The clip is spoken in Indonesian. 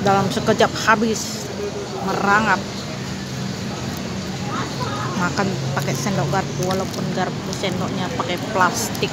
dalam sekejap habis merangap. Makan pakai sendok garpu walaupun garpu sendoknya pakai plastik.